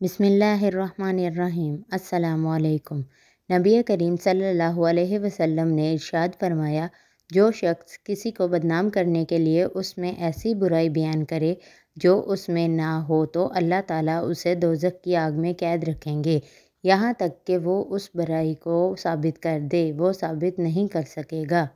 बिसमीम् अल्लाम नबी करीम सल्लल्लाहु अलैहि वसल्लम ने इरशाद फरमाया, जो शख्स किसी को बदनाम करने के लिए उसमें ऐसी बुराई बयान करे, जो उसमें ना हो तो अल्लाह ताला उसे दोजक़ की आग में कैद रखेंगे। यहाँ तक कि वो उस बुराई को साबित कर दे, वो साबित नहीं कर सकेगा।